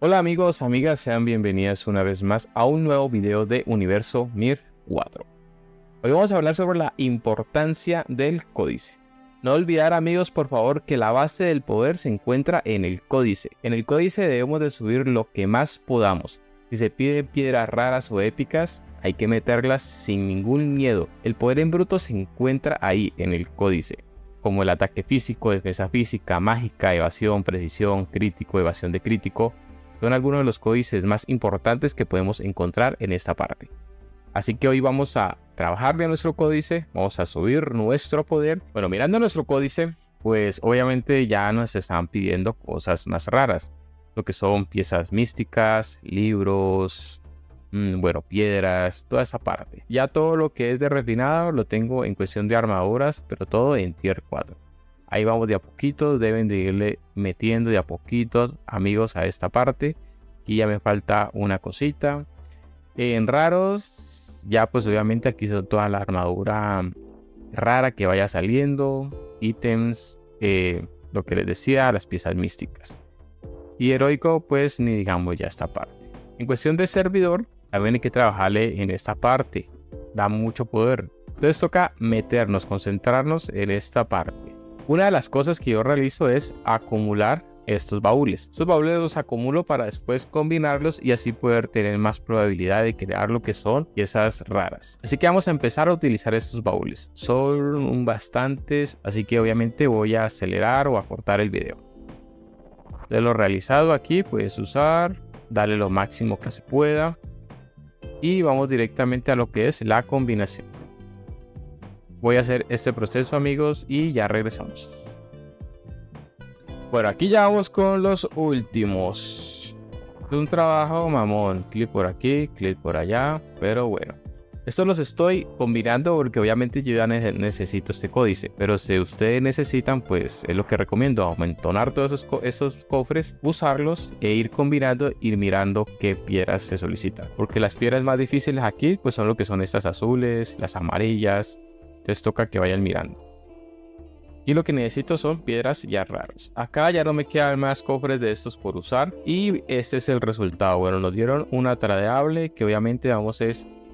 Hola amigos, amigas, sean bienvenidas una vez más a un nuevo video de Universo Mir 4. Hoy vamos a hablar sobre la importancia del códice. No olvidar amigos por favor que la base del poder se encuentra en el códice. En el códice debemos de subir lo que más podamos. Si se piden piedras raras o épicas, hay que meterlas sin ningún miedo. El poder en bruto se encuentra ahí, en el códice, como el ataque físico, defensa física, mágica, evasión, precisión, crítico, evasión de crítico. Son algunos de los códices más importantes que podemos encontrar en esta parte. Así que hoy vamos a trabajar de nuestro códice, vamos a subir nuestro poder. Bueno, mirando nuestro códice, pues obviamente ya nos están pidiendo cosas más raras, lo que son piezas místicas, libros, mm, bueno, piedras, toda esa parte. Ya todo lo que es de refinado lo tengo en cuestión de armaduras, pero todo en tier 4. Ahí vamos de a poquito, deben de irle metiendo de a poquito, amigos, a esta parte. Y ya me falta una cosita. En raros, ya pues obviamente aquí son toda la armadura rara que vaya saliendo, ítems, eh, lo que les decía, las piezas místicas. Y heroico pues ni digamos ya esta parte. En cuestión de servidor, también hay que trabajarle en esta parte. Da mucho poder. Entonces toca meternos, concentrarnos en esta parte. Una de las cosas que yo realizo es acumular estos baúles. Estos baúles los acumulo para después combinarlos y así poder tener más probabilidad de crear lo que son piezas raras. Así que vamos a empezar a utilizar estos baúles. Son bastantes, así que obviamente voy a acelerar o a cortar el video. De lo realizado aquí puedes usar, darle lo máximo que se pueda y vamos directamente a lo que es la combinación. Voy a hacer este proceso amigos y ya regresamos. Bueno, aquí ya vamos con los últimos. Un trabajo mamón. Clic por aquí, clic por allá. Pero bueno. Estos los estoy combinando porque obviamente yo ya necesito este códice. Pero si ustedes necesitan, pues es lo que recomiendo. Aumentonar todos esos, esos cofres, usarlos e ir combinando, ir mirando qué piedras se solicitan. Porque las piedras más difíciles aquí, pues son lo que son estas azules, las amarillas. Entonces toca que vayan mirando. Y lo que necesito son piedras ya raras. Acá ya no me quedan más cofres de estos por usar. Y este es el resultado. Bueno, nos dieron una tradeable que obviamente vamos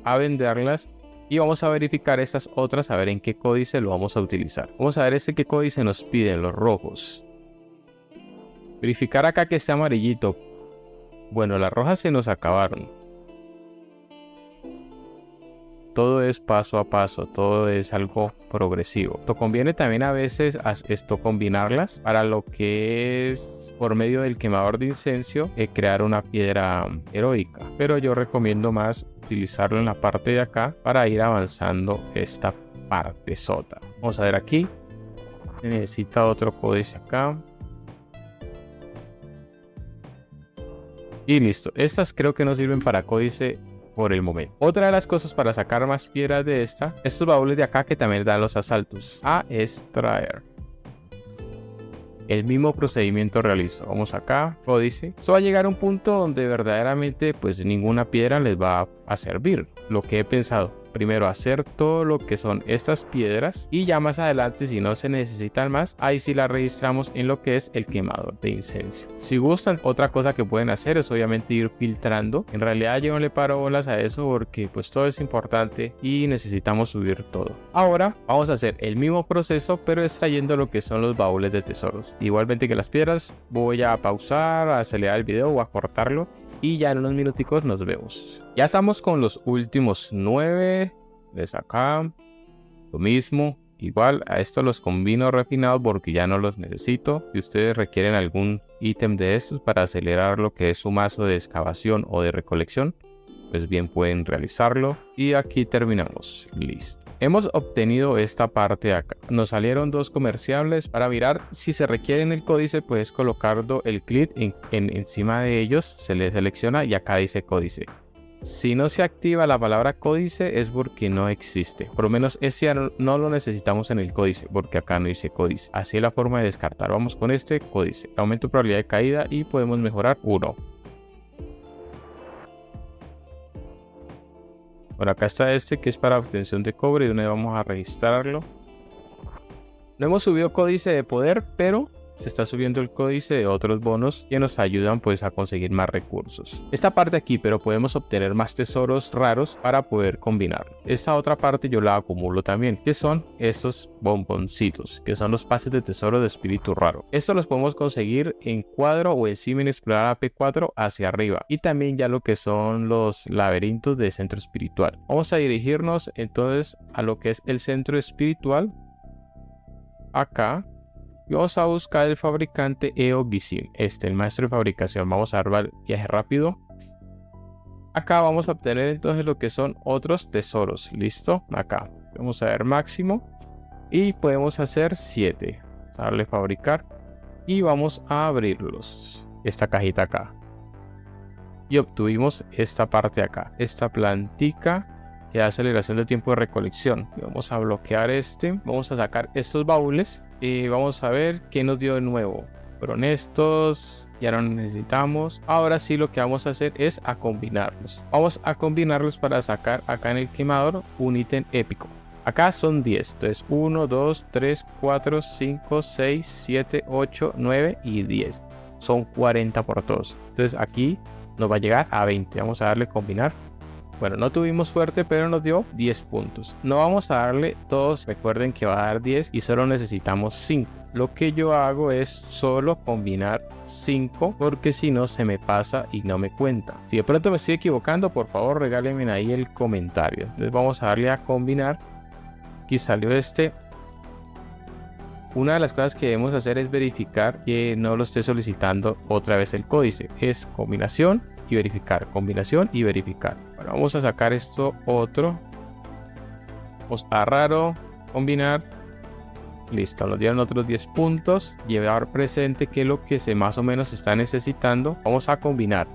a venderlas. Y vamos a verificar estas otras a ver en qué códice lo vamos a utilizar. Vamos a ver este qué códice nos piden, los rojos. Verificar acá que esté amarillito. Bueno, las rojas se nos acabaron todo es paso a paso, todo es algo progresivo. Esto conviene también a veces esto combinarlas para lo que es por medio del quemador de incencio eh, crear una piedra heroica. Pero yo recomiendo más utilizarlo en la parte de acá para ir avanzando esta parte sota. Vamos a ver aquí. necesita otro códice acá. Y listo. Estas creo que no sirven para códice por el momento. Otra de las cosas para sacar más piedras de esta, estos baúles de acá que también dan los asaltos, a extraer. El mismo procedimiento realizo. Vamos acá, códice. Esto va a llegar a un punto donde verdaderamente pues ninguna piedra les va a servir. Lo que he pensado primero hacer todo lo que son estas piedras y ya más adelante si no se necesitan más, ahí sí la registramos en lo que es el quemador de incenso. Si gustan, otra cosa que pueden hacer es obviamente ir filtrando. En realidad yo no le paro bolas a eso porque pues todo es importante y necesitamos subir todo. Ahora vamos a hacer el mismo proceso pero extrayendo lo que son los baúles de tesoros. Igualmente que las piedras voy a pausar, a acelerar el video o a cortarlo y ya en unos minuticos nos vemos. Ya estamos con los últimos nueve. Les acá. Lo mismo. Igual a estos los combino refinados porque ya no los necesito. Si ustedes requieren algún ítem de estos para acelerar lo que es su mazo de excavación o de recolección, pues bien pueden realizarlo. Y aquí terminamos. Listo. Hemos obtenido esta parte de acá. Nos salieron dos comerciables. Para mirar si se requiere en el códice, puedes colocando el clic en, encima de ellos. Se le selecciona y acá dice códice. Si no se activa la palabra códice es porque no existe. Por lo menos ese no lo necesitamos en el códice porque acá no dice códice. Así es la forma de descartar. Vamos con este códice. Aumento probabilidad de caída y podemos mejorar 1. Bueno, acá está este que es para obtención de cobre donde vamos a registrarlo. No hemos subido códice de poder, pero se está subiendo el códice de otros bonos que nos ayudan pues a conseguir más recursos. Esta parte aquí, pero podemos obtener más tesoros raros para poder combinarlo. Esta otra parte yo la acumulo también, que son estos bomboncitos, que son los pases de tesoro de espíritu raro. Estos los podemos conseguir en cuadro o en Explorar AP4 hacia arriba. Y también ya lo que son los laberintos de centro espiritual. Vamos a dirigirnos entonces a lo que es el centro espiritual. Acá y vamos a buscar el fabricante EO este, el maestro de fabricación. Vamos a dar viaje rápido. Acá vamos a obtener entonces lo que son otros tesoros. ¿Listo? Acá. Vamos a ver máximo. Y podemos hacer 7. Darle fabricar. Y vamos a abrirlos. Esta cajita acá. Y obtuvimos esta parte acá. Esta plantica que da aceleración de tiempo de recolección. vamos a bloquear este. Vamos a sacar estos baúles y vamos a ver qué nos dio de nuevo. Fueron estos, ya no necesitamos. Ahora sí lo que vamos a hacer es a combinarlos. Vamos a combinarlos para sacar acá en el quemador un ítem épico. Acá son 10. Entonces 1, 2, 3, 4, 5, 6, 7, 8, 9 y 10. Son 40 por todos. Entonces aquí nos va a llegar a 20. Vamos a darle combinar. Bueno, no tuvimos suerte, pero nos dio 10 puntos. No vamos a darle todos, recuerden que va a dar 10 y solo necesitamos 5. Lo que yo hago es solo combinar 5 porque si no se me pasa y no me cuenta. Si de pronto me estoy equivocando, por favor regálenme ahí el comentario. Entonces vamos a darle a combinar. Aquí salió este. Una de las cosas que debemos hacer es verificar que no lo esté solicitando otra vez el códice. Es combinación y verificar, combinación y verificar. Bueno, vamos a sacar esto otro. Vamos a raro, combinar. Listo, nos dieron otros 10 puntos. Llevar presente que lo que se más o menos está necesitando. Vamos a combinar.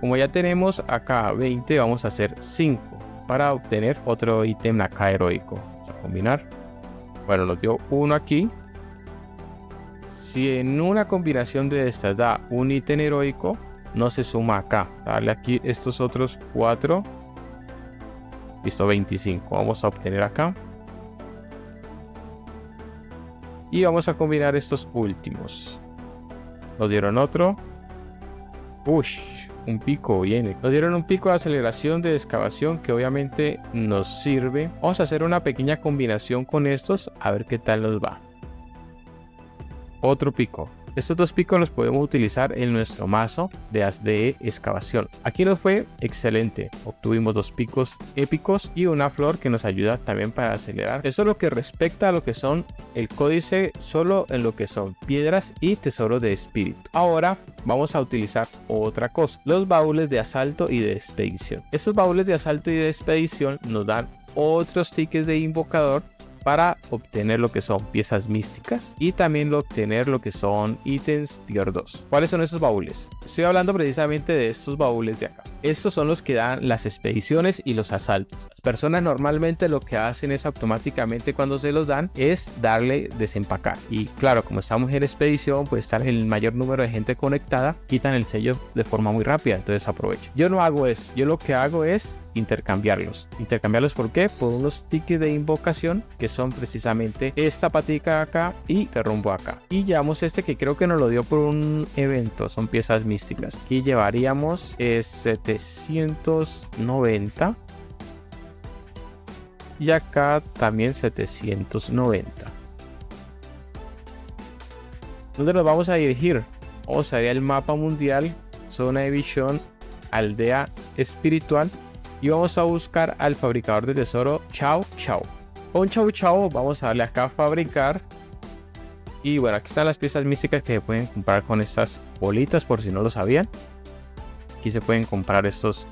Como ya tenemos acá 20, vamos a hacer 5 para obtener otro ítem acá heroico. Vamos a combinar. Bueno, nos dio uno aquí. Si en una combinación de estas da un ítem heroico, no se suma acá. Dale aquí estos otros cuatro. Listo, 25. Vamos a obtener acá. Y vamos a combinar estos últimos. Nos dieron otro. Ush, un pico viene. Nos dieron un pico de aceleración de excavación que obviamente nos sirve. Vamos a hacer una pequeña combinación con estos a ver qué tal nos va otro pico. Estos dos picos los podemos utilizar en nuestro mazo de de excavación. Aquí nos fue excelente. Obtuvimos dos picos épicos y una flor que nos ayuda también para acelerar. Eso es lo que respecta a lo que son el códice solo en lo que son piedras y tesoros de espíritu. Ahora vamos a utilizar otra cosa. Los baúles de asalto y de expedición. Estos baúles de asalto y de expedición nos dan otros tickets de invocador para obtener lo que son piezas místicas y también obtener lo que son ítems tier 2. ¿Cuáles son esos baúles? Estoy hablando precisamente de estos baúles de acá. Estos son los que dan las expediciones y los asaltos. Las personas normalmente lo que hacen es automáticamente cuando se los dan es darle desempacar. Y claro, como estamos en expedición, pues estar el mayor número de gente conectada, quitan el sello de forma muy rápida, entonces aprovecho. Yo no hago eso, yo lo que hago es intercambiarlos. ¿Intercambiarlos por qué? Por unos tickets de invocación que son precisamente esta patica acá y te rumbo acá. Y llevamos este que creo que nos lo dio por un evento, son piezas místicas. Aquí llevaríamos 790 y acá también 790. ¿Dónde nos vamos a dirigir? Vamos a ir al mapa mundial, zona de visión, aldea espiritual y vamos a buscar al fabricador de tesoro Chao Chao. Con Chao Chao vamos a darle acá a fabricar. Y bueno, aquí están las piezas místicas que se pueden comprar con estas bolitas por si no lo sabían. Aquí se pueden comprar estos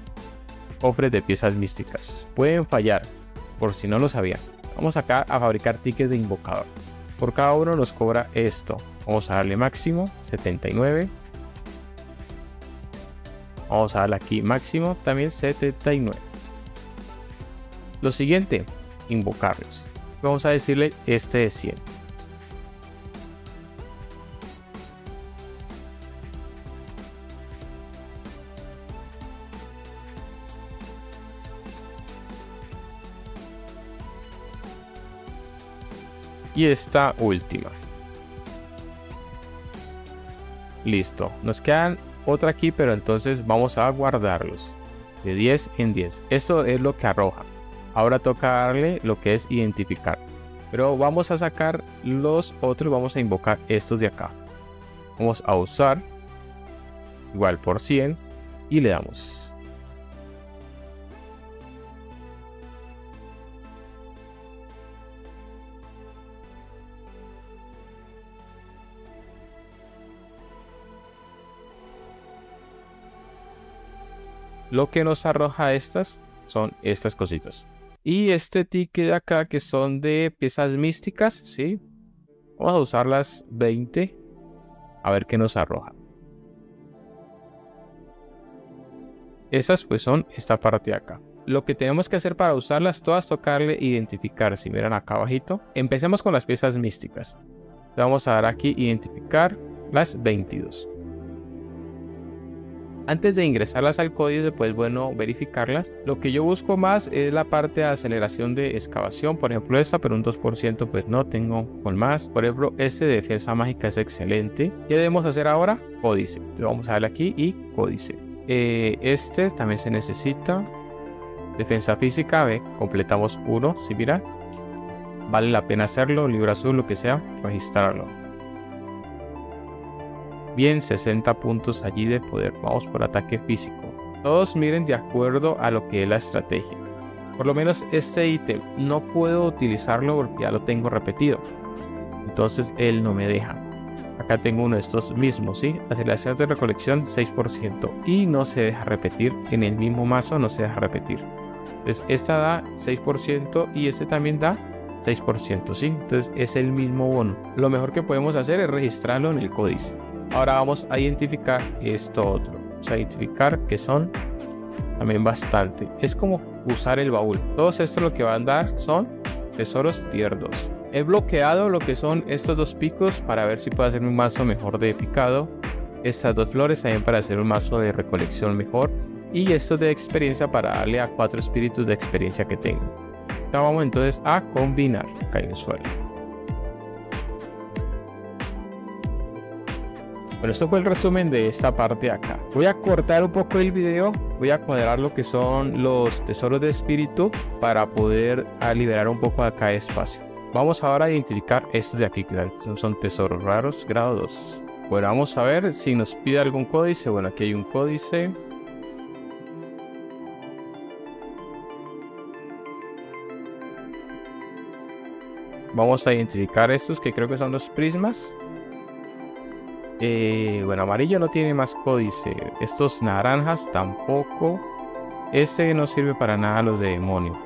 cofres de piezas místicas. Pueden fallar por si no lo sabían. Vamos acá a fabricar tickets de invocador. Por cada uno nos cobra esto. Vamos a darle máximo 79 Vamos a darle aquí máximo también 79. Lo siguiente, invocarlos. Vamos a decirle este de 100. Y esta última. Listo. Nos quedan otra aquí, pero entonces vamos a guardarlos. De 10 en 10. Esto es lo que arroja. Ahora toca darle lo que es identificar. Pero vamos a sacar los otros. Vamos a invocar estos de acá. Vamos a usar igual por 100 y le damos. Lo que nos arroja estas son estas cositas. Y este ticket de acá que son de piezas místicas, ¿sí? Vamos a usar las 20. A ver qué nos arroja. Esas pues son esta parte de acá. Lo que tenemos que hacer para usarlas todas, tocarle identificar. Si miran acá abajito. Empecemos con las piezas místicas. Le vamos a dar aquí identificar las 22. Antes de ingresarlas al código, pues bueno verificarlas. Lo que yo busco más es la parte de aceleración de excavación, por ejemplo esta, pero un 2% pues no tengo con más. Por ejemplo, este de defensa mágica es excelente. ¿Qué debemos hacer ahora? Códice. vamos a darle aquí y códice. Eh, este también se necesita. Defensa física, ve, completamos uno, si mira. Vale la pena hacerlo, libro azul, lo que sea, registrarlo bien 60 puntos allí de poder. Vamos por ataque físico. Todos miren de acuerdo a lo que es la estrategia. Por lo menos este ítem no puedo utilizarlo porque ya lo tengo repetido. Entonces él no me deja. Acá tengo uno de estos mismos, ¿sí? Aceleración de recolección 6% y no se deja repetir. En el mismo mazo no se deja repetir. Entonces esta da 6% y este también da 6%, ¿sí? Entonces es el mismo bono. Lo mejor que podemos hacer es registrarlo en el códice. Ahora vamos a identificar esto otro. Vamos a identificar que son también bastante. Es como usar el baúl. Todos estos lo que van a dar son tesoros tier 2. He bloqueado lo que son estos dos picos para ver si puedo hacer un mazo mejor de picado. Estas dos flores también para hacer un mazo de recolección mejor. Y esto de experiencia para darle a cuatro espíritus de experiencia que tengo. Ahora vamos entonces a combinar acá en el suelo. Bueno, esto fue el resumen de esta parte acá. Voy a cortar un poco el video, voy a cuadrar lo que son los tesoros de espíritu para poder liberar un poco acá de espacio. Vamos ahora a identificar estos de aquí, que son tesoros raros, grado 2. Bueno, vamos a ver si nos pide algún códice. Bueno, aquí hay un códice. Vamos a identificar estos que creo que son los prismas. Eh, bueno, amarillo no tiene más códice. Estos naranjas tampoco. Este no sirve para nada los de demonio.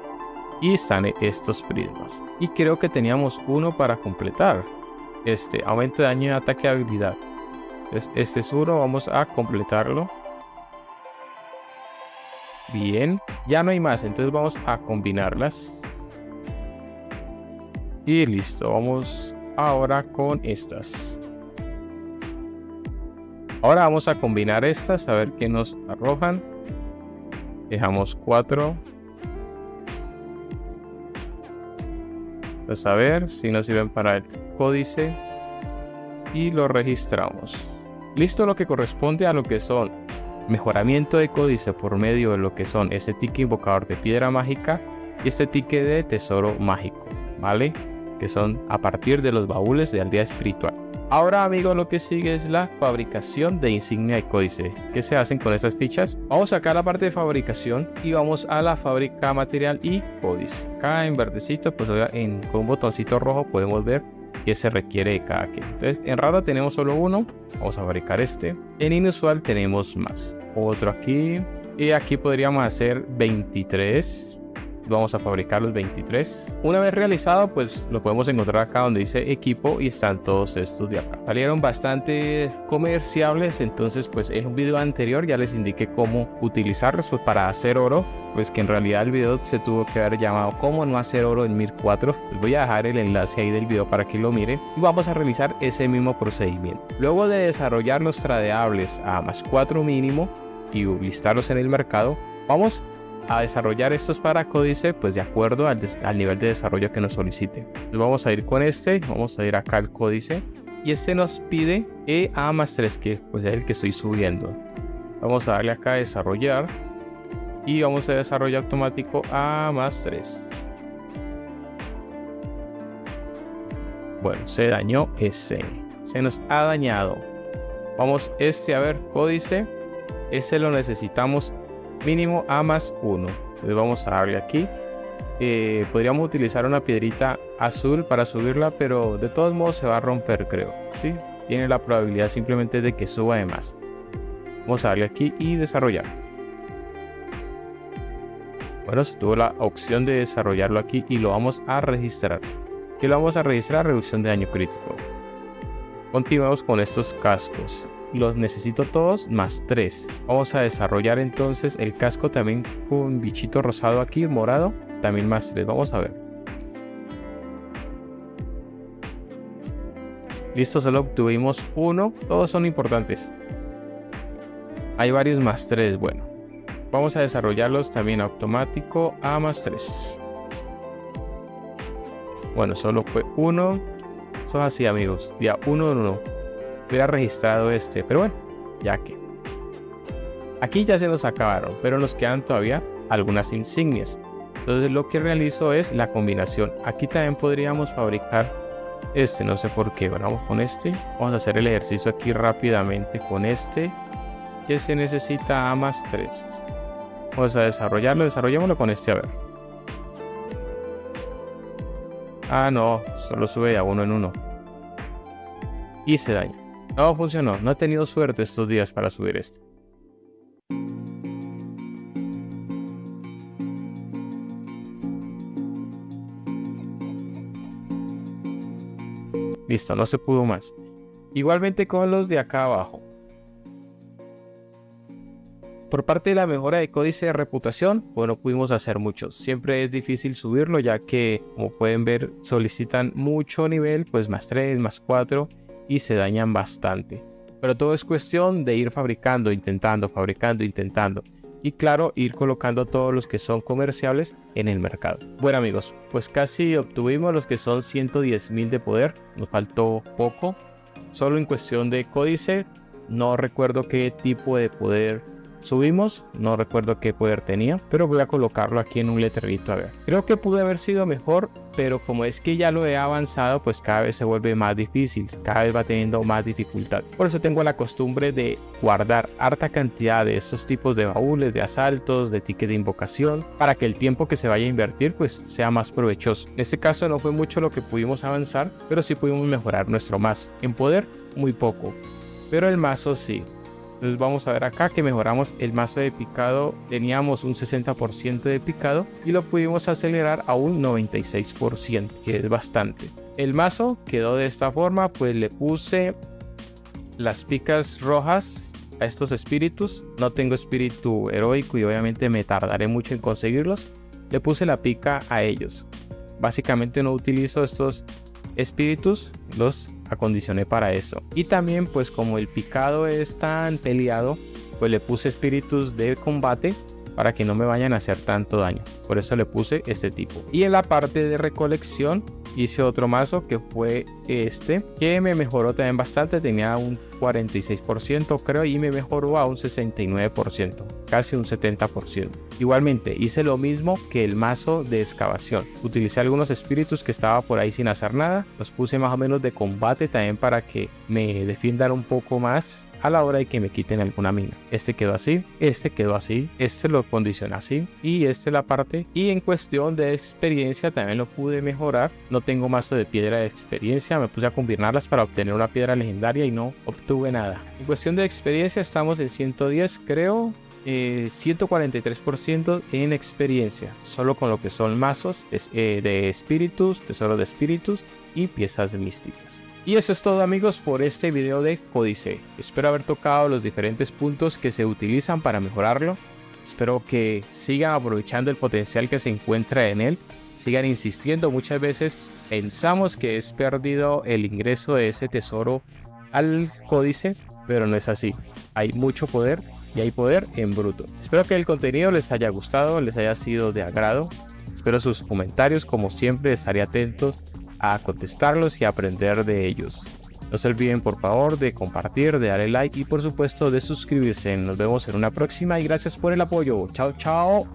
Y están estos prismas. Y creo que teníamos uno para completar. Este, aumento de daño y ataque de habilidad. este es uno, vamos a completarlo. Bien, ya no hay más, entonces vamos a combinarlas. Y listo, vamos ahora con estas. Ahora vamos a combinar estas a ver qué nos arrojan. Dejamos 4. Pues a ver si nos sirven para el códice. Y lo registramos. Listo lo que corresponde a lo que son mejoramiento de códice por medio de lo que son este ticket invocador de piedra mágica y este ticket de tesoro mágico, ¿vale? Que son a partir de los baúles de aldea espiritual. Ahora amigos lo que sigue es la fabricación de insignia y códice. ¿Qué se hacen con estas fichas? Vamos a sacar la parte de fabricación y vamos a la fábrica material y códice. Acá en verdecito, pues en, con un botoncito rojo podemos ver qué se requiere de cada quien. Entonces en raro tenemos solo uno, vamos a fabricar este. En inusual tenemos más. Otro aquí y aquí podríamos hacer 23 vamos a fabricar los 23. Una vez realizado, pues lo podemos encontrar acá donde dice equipo y están todos estos de acá. Salieron bastante comerciables, entonces pues en un video anterior ya les indiqué cómo utilizarlos pues, para hacer oro, pues que en realidad el video se tuvo que haber llamado cómo no hacer oro en 1004. Les voy a dejar el enlace ahí del video para que lo miren y vamos a realizar ese mismo procedimiento. Luego de desarrollar los tradeables a más 4 mínimo y listarlos en el mercado, vamos a desarrollar estos para códice pues de acuerdo al, nivel de desarrollo que nos solicite. vamos a ir con este, vamos a ir acá al códice y este nos pide E A más 3, que pues es el que estoy subiendo. Vamos a darle acá a desarrollar y vamos a desarrollar automático A más 3. Bueno, se dañó ese. Se nos ha dañado. Vamos este a ver, códice. Ese lo necesitamos mínimo A más 1. Entonces vamos a darle aquí. Eh, podríamos utilizar una piedrita azul para subirla, pero de todos modos se va a romper, creo. ¿sí? Tiene la probabilidad simplemente de que suba de más. Vamos a darle aquí y desarrollar. Bueno, se tuvo la opción de desarrollarlo aquí y lo vamos a registrar. ¿Qué lo vamos a registrar? Reducción de daño crítico. Continuamos con estos cascos. Los necesito todos más 3. Vamos a desarrollar entonces el casco también con bichito rosado aquí, morado. También más 3. Vamos a ver. Listo, solo obtuvimos uno. Todos son importantes. Hay varios más 3. Bueno, vamos a desarrollarlos también automático a más 3. Bueno, solo fue uno. Eso es así, amigos. Uno en uno. Hubiera registrado este, pero bueno, ya que. Aquí ya se nos acabaron, pero nos quedan todavía algunas insignias. Entonces lo que realizo es la combinación. Aquí también podríamos fabricar este, no sé por qué. Vamos con este. Vamos a hacer el ejercicio aquí rápidamente con este. Que se necesita A más 3. Vamos a desarrollarlo. Desarrollémoslo con este, a ver. Ah, no. Solo sube a uno en uno. Y se daña. No funcionó. No he tenido suerte estos días para subir este. Listo, no se pudo más. Igualmente con los de acá abajo. Por parte de la mejora de códice de reputación, bueno, pudimos hacer muchos. Siempre es difícil subirlo ya que, como pueden ver, solicitan mucho nivel, pues más 3, más 4 y se dañan bastante. Pero todo es cuestión de ir fabricando, intentando, fabricando, intentando y claro, ir colocando todos los que son comerciables en el mercado. Bueno amigos, pues casi obtuvimos los que son 110.000 de poder, nos faltó poco, solo en cuestión de códice, no recuerdo qué tipo de poder subimos, no recuerdo qué poder tenía, pero voy a colocarlo aquí en un letrerito a ver. Creo que pude haber sido mejor, pero como es que ya lo he avanzado, pues cada vez se vuelve más difícil, cada vez va teniendo más dificultad. Por eso tengo la costumbre de guardar harta cantidad de estos tipos de baúles, de asaltos, de ticket de invocación, para que el tiempo que se vaya a invertir pues sea más provechoso. En este caso no fue mucho lo que pudimos avanzar, pero sí pudimos mejorar nuestro mazo. En poder, muy poco, pero el mazo sí. Entonces vamos a ver acá que mejoramos el mazo de picado. Teníamos un 60% de picado y lo pudimos acelerar a un 96%, que es bastante. El mazo quedó de esta forma, pues le puse las picas rojas a estos espíritus. No tengo espíritu heroico y obviamente me tardaré mucho en conseguirlos. Le puse la pica a ellos. Básicamente no utilizo estos espíritus, los acondicioné para eso. Y también pues como el picado es tan peleado, pues le puse espíritus de combate para que no me vayan a hacer tanto daño. Por eso le puse este tipo. Y en la parte de recolección hice otro mazo que fue este, que me mejoró también bastante. Tenía un 46% creo y me mejoró a un 69%, casi un 70%. Igualmente hice lo mismo que el mazo de excavación. Utilicé algunos espíritus que estaba por ahí sin hacer nada. Los puse más o menos de combate también para que me defiendan un poco más a la hora de que me quiten alguna mina. Este quedó así, este quedó así, este lo condicioné así y este la parte. Y en cuestión de experiencia también lo pude mejorar. No tengo mazo de piedra de experiencia, me puse a combinarlas para obtener una piedra legendaria y no obtuve nada. En cuestión de experiencia estamos en 110 creo. 143% eh, en experiencia, solo con lo que son mazos eh, de espíritus, tesoros de espíritus y piezas místicas. Y eso es todo amigos por este video de Códice. Espero haber tocado los diferentes puntos que se utilizan para mejorarlo. Espero que sigan aprovechando el potencial que se encuentra en él. Sigan insistiendo. Muchas veces pensamos que es perdido el ingreso de ese tesoro al códice, pero no es así. Hay mucho poder y hay poder en bruto. Espero que el contenido les haya gustado, les haya sido de agrado. Espero sus comentarios, como siempre estaré atento a contestarlos y aprender de ellos. No se olviden por favor de compartir, de darle like y por supuesto de suscribirse. Nos vemos en una próxima y gracias por el apoyo. Chao, chao.